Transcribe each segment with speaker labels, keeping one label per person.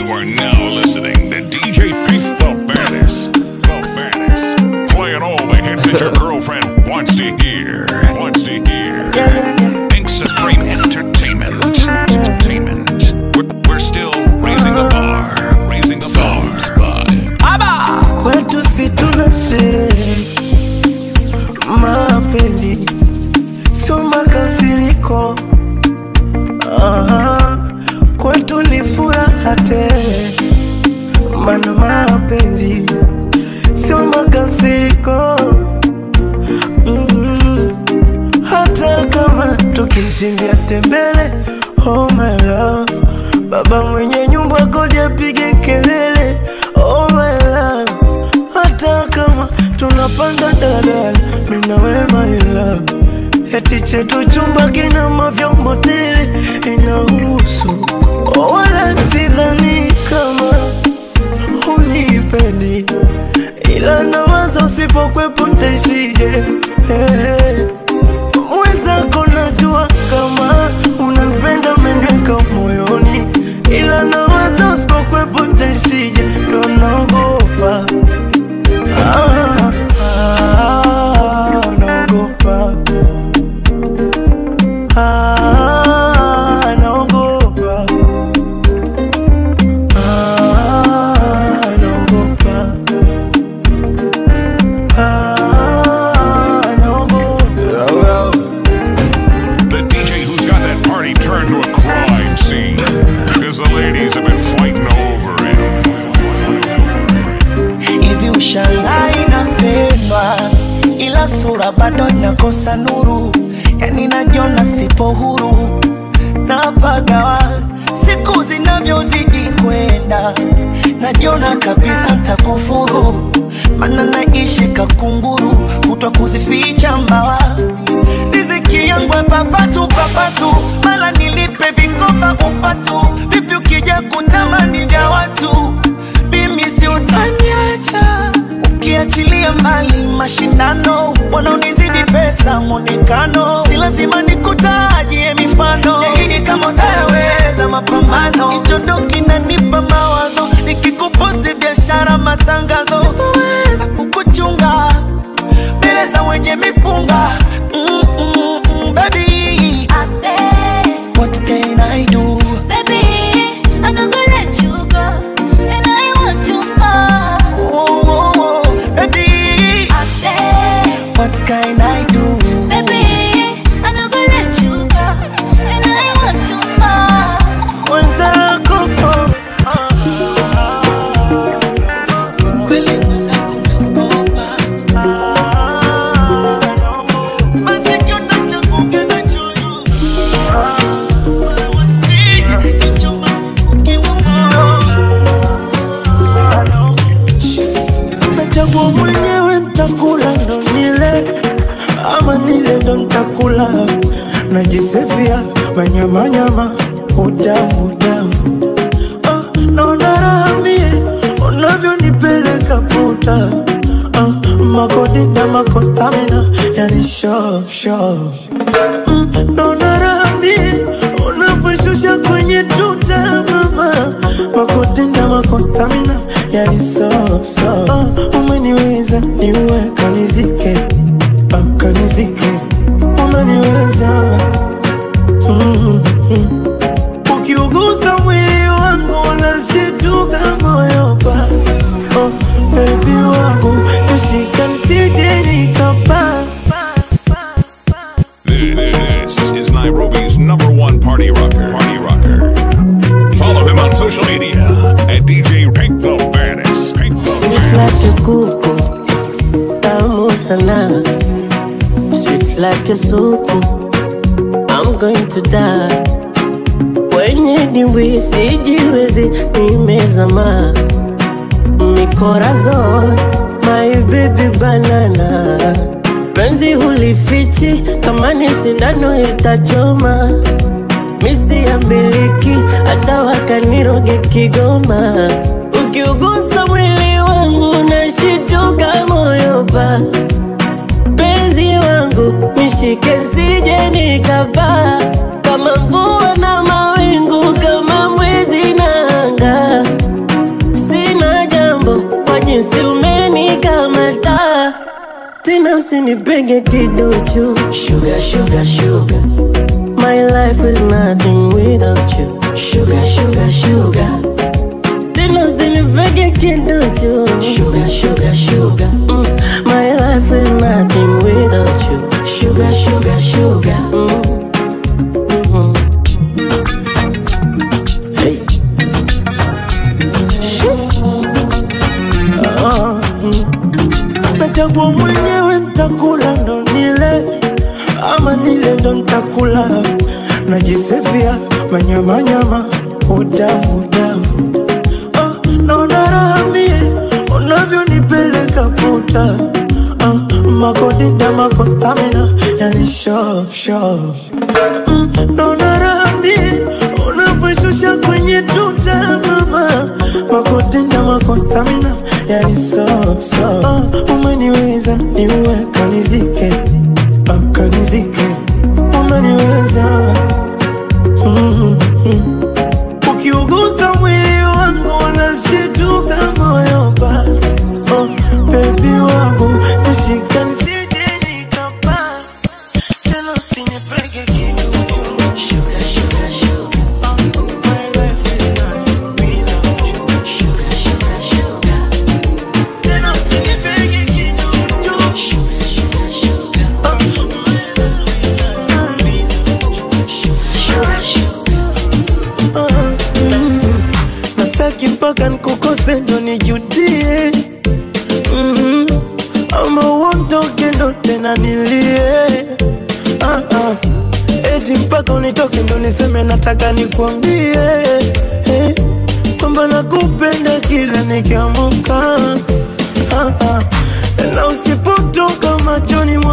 Speaker 1: You are now listening to DJ Pink the Baddest. The Baddest. Playing all the hits that your girlfriend wants to hear.
Speaker 2: Mapenzi sio makasiriko. Mm, hata kama tukishindia tembele, oh my love, baba mwenye nyumba kodi apige kelele, oh my love, hata kama tunapanda daladala, minawe na my love, eti chetu chumba kina mavyombo tele, inahusu. Oh, wala sidhani kama unipendi, ila nawaza usipokwepo ntaishije hey. Kutwa kuzificha mbawa. Riziki yangu ya papatu papatu. Mala nilipe vikoba upatu. Vipi ukija kutamani vya watu? Mimi si utaniacha. Ukiachilia mbali mashindano. Wanaonizidi pesa mwonekano? Si lazima nikutajie mifano. Yaini kama utayaweza mapambano. Ichondo kinanipa mawazo. Nikikuposti biashara matangazo. Kukuchunga mbele za wenye mipunga. Mm, mm, mm, baby. What can I do unavyonipeleka uh, ah, makodita makostamina. Yani mm, naona rambi unavyoshusha kwenye tuta mama. Makodita makostamina. Yani umeniweza niwe kanizike. Uh, kanizike
Speaker 3: A soup, I'm going to die. Kwenye dimbwi sijiwezi, nimezama. mikorazo my baby banana. Penzi hulifichi, kama ni sindano itachoma. Misi ya miliki, hata wakaniroge Kigoma. Ukiugusa mwili wangu nashituka moyo pa kadhaa kama mvua na mawingu, kama mwezi na anga. Sina jambo tena, usinipenge kiduchu. Sugar, sugar, sugar. My life is nothing without you. Sugar, sugar, sugar. Tena usinipenge kiduchu. Sugar, sugar, sugar. Mm. My life is nothing without you. Sugar, sugar, sugar.
Speaker 2: Nachagua mwenyewe ntakula ndo nile ama nile ndo ntakula Najisevia manyamanyama utamu utamu. Ah, naona raha mie unavyonipeleka puta. Uh, makodida makostamina yani mm, naona raha unavyoshusha kwenye tuta mama. Makotenda makostamina yalisoso so so. Ah, umeniweza niuwe kanizike oh, kanizike. Umeniweza. Mm, mm. Oh, kiduchu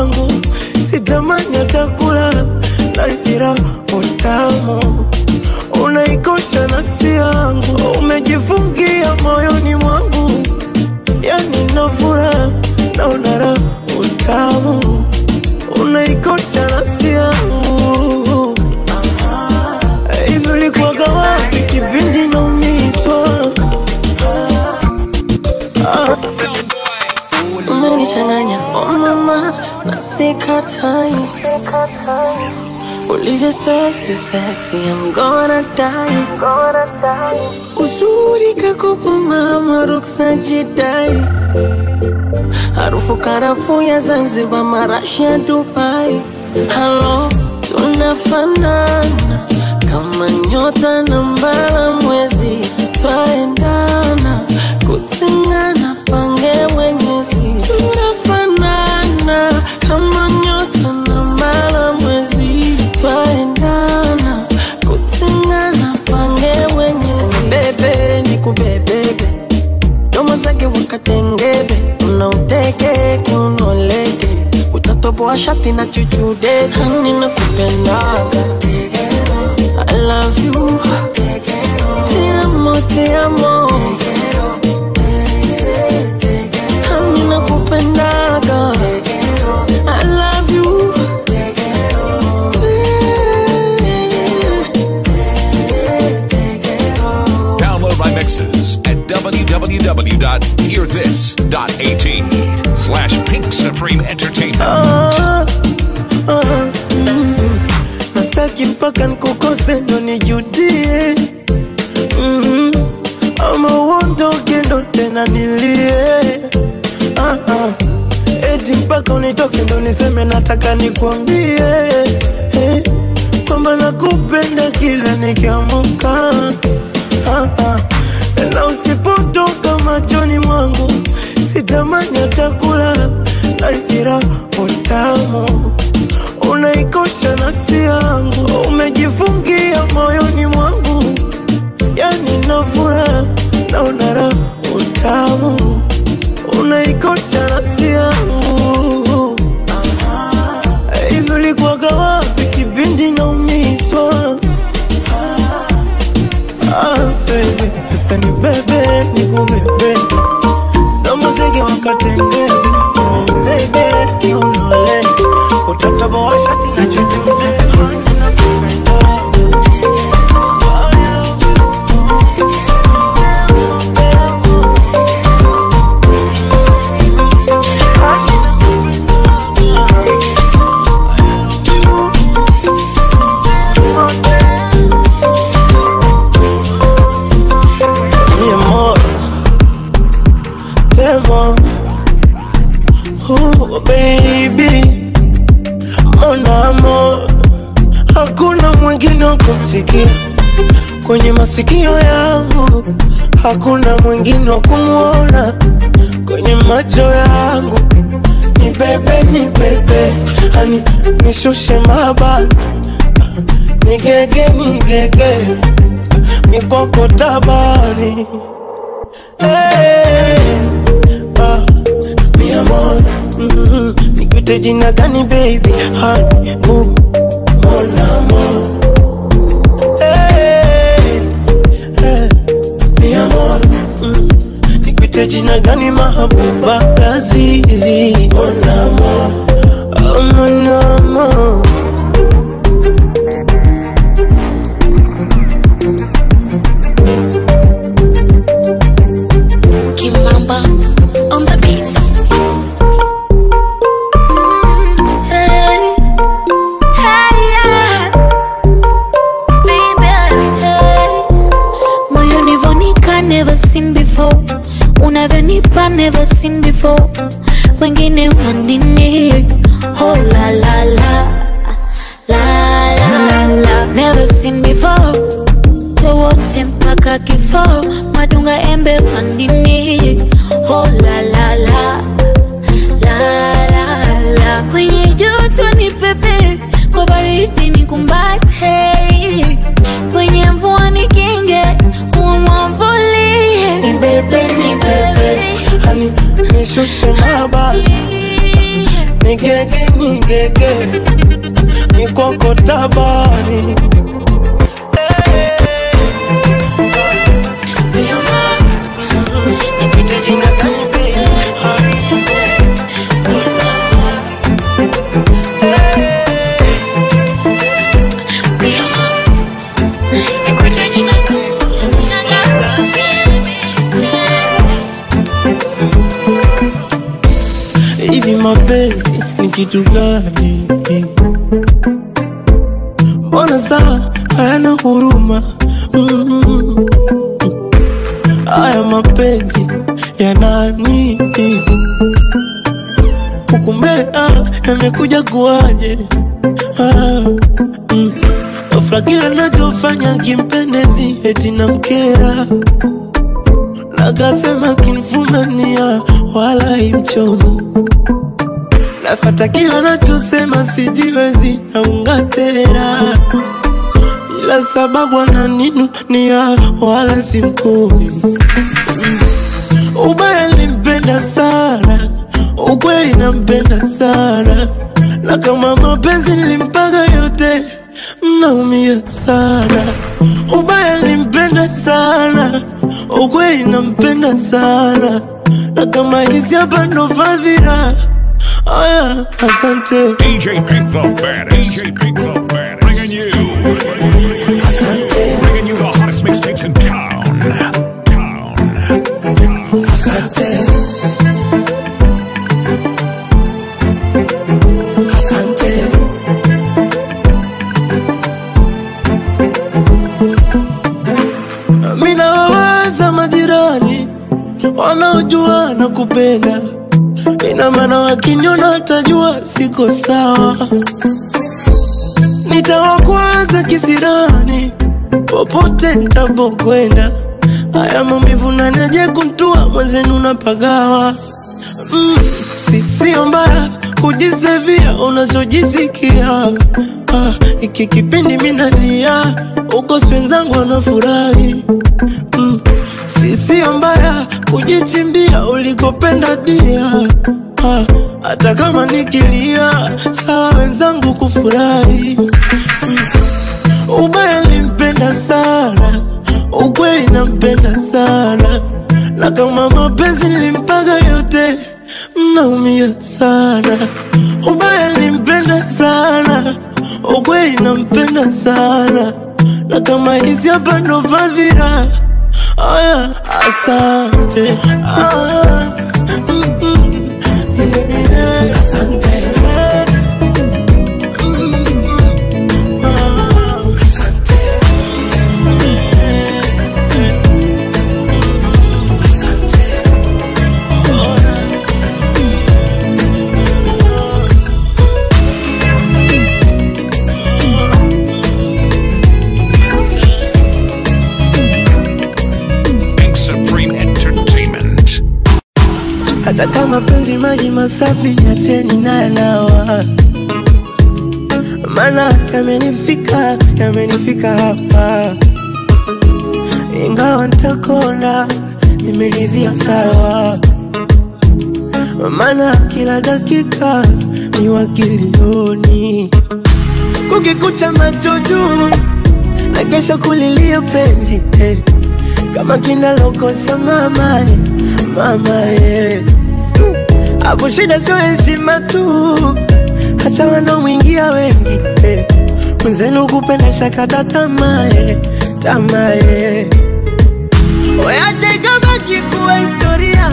Speaker 3: 얼굴 sexy, I'm gonna die. I'm gonna die. Uzuri kakopo mama, ruksa jidai, harufu karafu ya Zanzibar, marashi ya Dubai. Halo, tunafanana kama nyota na mbala mwezi, twaendana utatoboa shati na chuchude, hani na kupendaga I love you, te amo, te amo,
Speaker 2: masikio yangu, hakuna mwingine wa kumwona kwenye macho yangu. Ni bebe, ni bebe, ani nishushe mabani, nigege, nigege, mikoko tabani. Hey, ah, mi amor, mm, nikuite jina gani baby, hani uh, mon amor nikuite jina gani mahabuba? Lazizi, mon amor, oh,
Speaker 4: never seen before. Wengine wanini oh la la la. La la la. Never seen before. Wote mpaka kifo. Madunga embe wanini oh la la la. La la la. Kwenye joto ni pepe. Kwa baridi ni kumbate. Kwenye mvua ni kinge.
Speaker 2: Umwavulie bebe, hani nishushe mabani nigege nigege. Mikoko tabani kitu gani? Mbona saa hayana huruma? aya Haya mapenzi ya nani? Huku mbele ah, yamekuja kuwaje? Ah, mm. Ghafla kila nachofanya kimpendezi eti namkera nakasema kinfumania wala imchomo nafata kila nachosema sijiwezi naungatera bila sababu na ninu ni ya wala simkumi ubaya limpenda sana ukweli nampenda sana. Na kama mapenzi nilimpaga yote mnaumia sana. Ubaya limpenda sana ukweli nampenda sana. Na kama hizi hapa ndo fadhila aya asante
Speaker 1: DJ Pink the baddest. DJ Pink the baddest. Bringing you. Bringing you the hottest mixtapes in town. Town.
Speaker 2: asante asante majirani wanaojua na kupenda maana wakiniona watajua siko sawa. Nitawakwaza kisirani popote nitapokwenda. Haya maumivu nanaje kuntua mwenzenu napagawa mm, sisio mbaya kujisevia unachojisikia. Ah, iki kipindi minalia uko wenzangu wanafurahi. Mm, sisio mbaya kujichimbia ulikopenda dia hata kama nikilia sawa wenzangu kufurahi. Ubaya limpenda sana ukweli nampenda sana. Na kama mapenzi nilimpaga yote mnaumia sana. Ubaya limpenda sana ukweli nampenda sana. Na kama hizi hapa ndo fadhila. Oya, asante. Ah, mm, mm, maji masafi, niacheni naye nawa, mana yamenifika, yamenifika hapa, ingawa ntakona, nimeridhia sawa, mana kila dakika ni wakilioni, kukikucha macho juu na kesho kulilia penzi eh, kama kinalokosa mama eh, eh. Shida sio heshima tu, hata wanaomwingia wengi eh. Mwenzenu kupenda shakata tamaa eh, tamaa eh. Weache ikabaki kuwa historia,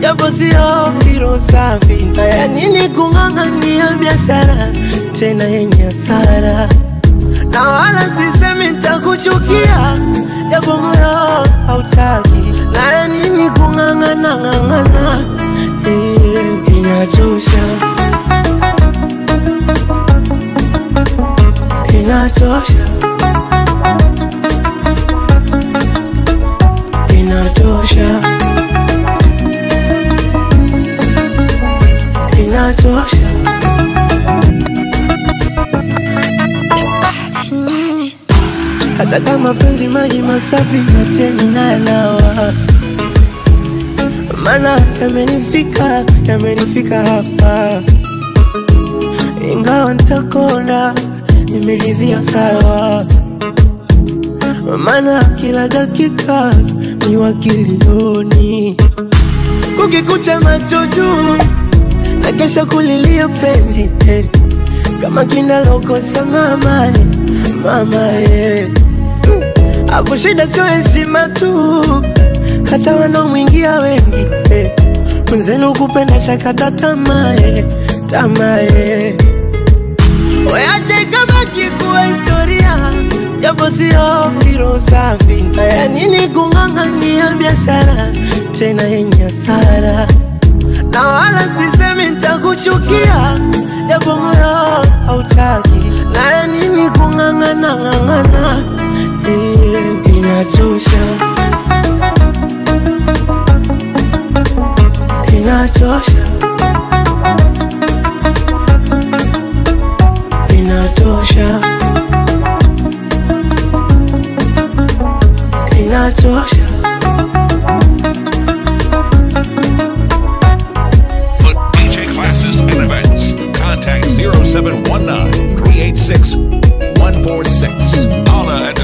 Speaker 2: japo sio kiro safi. Ya nini kung'ang'ania biashara tena yenye hasara? Na wala sisemi nitakuchukia, japo moyo hautaki. Na ya nini kung'ang'ana ng'ang'ana? Inachosha, inachosha, inachosha, inachosha. hata kama penzi maji masafi nacheni naye maana yamenifika, yamenifika hapa, ingawa ntakona, nimeridhia sawa, mana kila dakika ni wakilioni, kukikucha macho juu na kesho kulilia penzi eh, kama kinalokosa mama eh, mama eh. Afu shida sio heshima tu, hata wanaomwingia wengi eh. Mwenzenu kupenda shakata tamaa eh, tamaa eh. Kuwa historia, japo sio kiro safi. Ya nini kung'ang'ania biashara tena yenye hasara? Na wala sisemi nitakuchukia, japo moyo hautaki. Na ya nini kung'ang'ana ng'ang'ana? Eh, inachosha,
Speaker 1: For DJ classes and events, contact 0719 386 146. Holla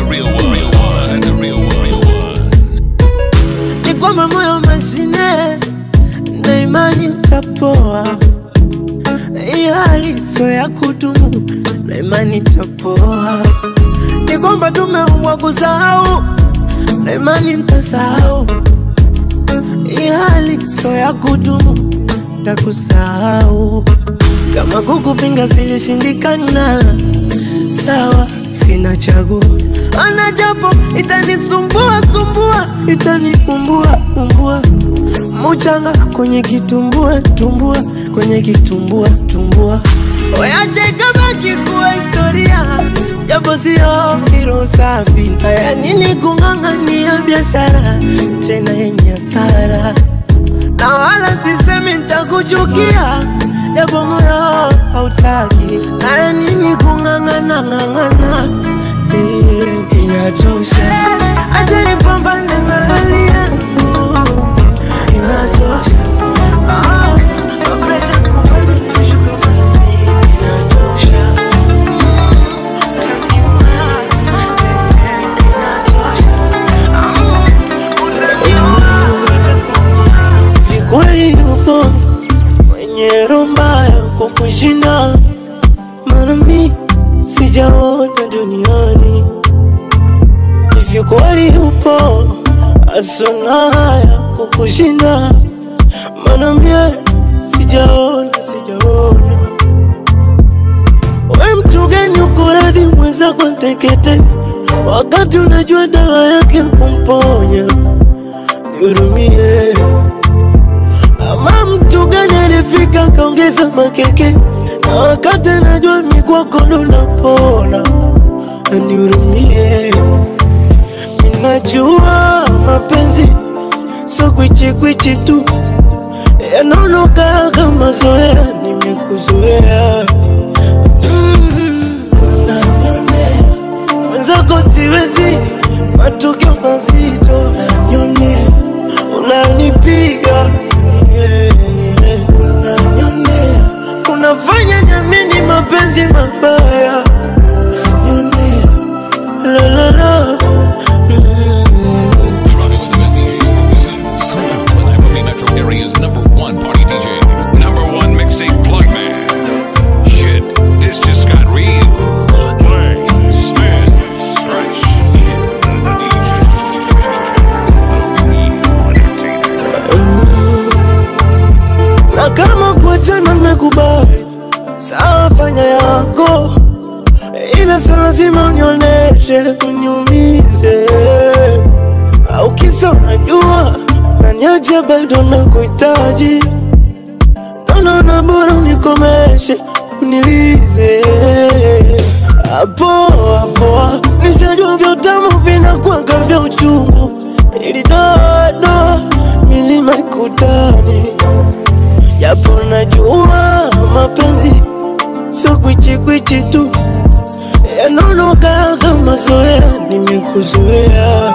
Speaker 2: imani utapoa. Hii hali sio ya kudumu na imani utapoa. Ni kwamba tumeumbwa kusahau na imani mtasahau. Hii hali sio ya kudumu, takusahau. Kama kukupinga zilishindikana, sawa, sina chaguo. Ana japo itanisumbua sumbua, itaniumbua umbua, muchanga kwenye kitumbua tumbua, kwenye kitumbua tumbua. Weache ikabaki kuwa historia, japo sio kiro safi. haya nini kung'ang'ania biashara tena yenye hasara? na wala sisemi ntakuchukia japo moyo hautaki. haya ya nini kung'ang'ana ng'ang'ana? Eh, inachosha, acha nipambane kweli yupo asona haya kukushinda, maana mie sijaona, sijaona. We mtu gani ukuradhi mwenzako ntekete, wakati unajua dawa yake kumponya? Nihurumie. Ama mtu gani alifika kaongeza makeke na wakati anajua mi kwako ndo napona, anihurumie. Ninajua mapenzi so kwichikwichi tu, yanaonoka kama zoea, nimekuzoea. Mm, -hmm. siwezi, matukio mazito. Unanipiga yeah, unafanya niamini mapenzi mabaya kuachana mmekubali, sawa, fanya yako, ila si lazima unioneshe uniumize, au kisa unajua naniacha bado nakuhitaji, naona bora unikomeshe unilize? Hapo poa, nishajua vya utamu vinakuwaga vya uchungu, ili doa doa milima ikutani japo najua mapenzi sio kwichikwichi tu, yanonoka kama zoea, nimekuzoea